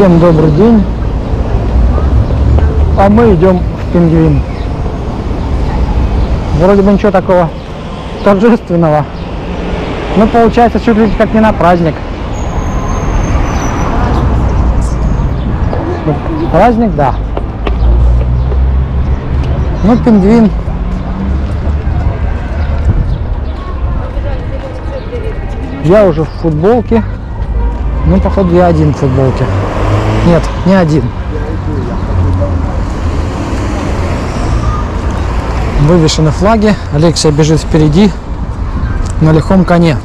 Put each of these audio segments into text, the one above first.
Всем добрый день. А мы идем в Пингвин. Вроде бы ничего такого торжественного. Но получается чуть ли как не на праздник. Ну, Праздник, да. Ну, пингвин. Я уже в футболке. Ну, походу, я один в футболке. Нет, не один. Вывешены флаги. Алексия бежит впереди на лихом коне.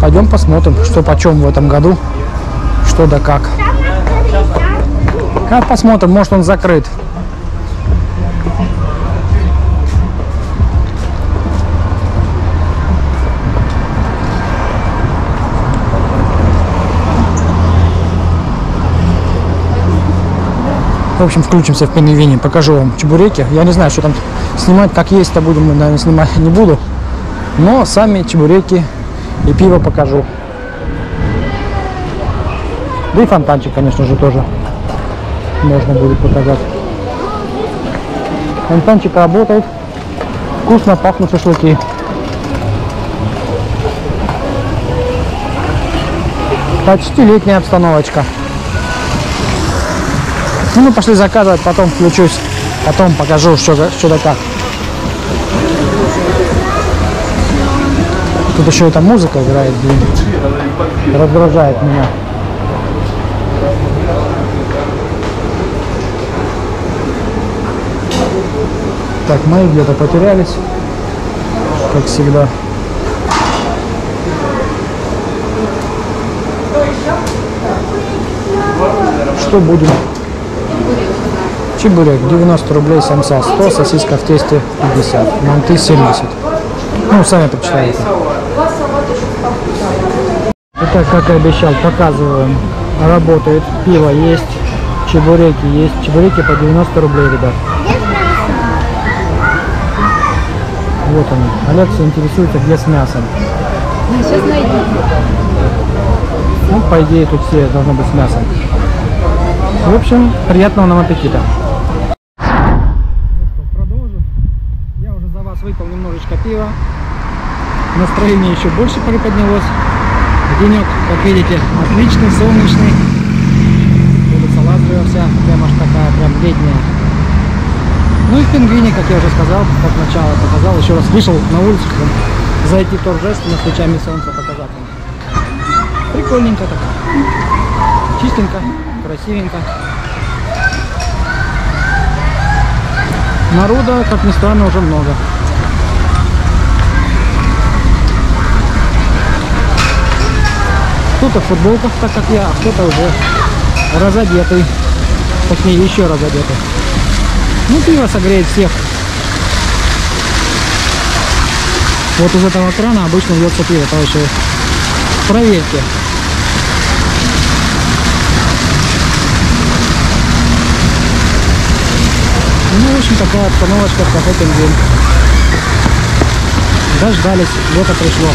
Пойдем посмотрим, что почем в этом году, что да как. Как посмотрим, может он закрыт. В общем, включимся в пингвине, покажу вам чебуреки. Я не знаю, что там снимать, как есть-то будем, наверное, снимать не буду. Но сами чебуреки и пиво покажу. Да и фонтанчик, конечно же, тоже можно будет показать. Фонтанчик работает. Вкусно пахнут шашлыки. Почти летняя обстановочка. Ну, мы пошли заказывать, потом включусь, потом покажу, что, что да как. Тут еще эта музыка играет, блин. Раздражает меня. Так, мои где-то потерялись, как всегда. Что будем? Чебурек 90 рублей самса 100, сосиска в тесте 50, манты 70. Ну, сами почитайте. Итак, как и обещал, показываем. Работает, пиво есть, чебуреки есть. Чебуреки по 90 рублей, ребят. Вот они. Алексей интересуется, где с мясом. Ну, по идее, тут все должно быть с мясом. В общем, приятного нам аппетита. Вас выпил немножечко пива. Настроение еще больше приподнялось. Денек, как видите, отличный, солнечный. Улица Лазарева вся прям аж такая, прям летняя. Ну и в пингвине, как я уже сказал, как начало показал, еще раз вышел на улицу, зайти торжественно с лучами солнца показать. Прикольненько так. Чистенько, красивенько. Народа, как ни странно, уже много. Кто-то в футболках, так как я, а кто-то уже разодетый. Точнее, еще разодетый. Ну, пиво согреет всех. Вот из этого крана обычно льется пиво, товарищи. Проверьте. Ну, в общем, такая обстановочка в кафе «Пингвин». Дождались, лето пришло.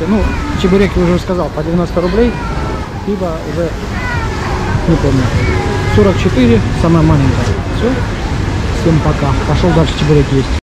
Кстати, ну, чебуреки уже сказал, по 90 рублей. Пиво уже, не помню, 44, самая маленькая. Все, всем пока. Пошел дальше чебуреки есть.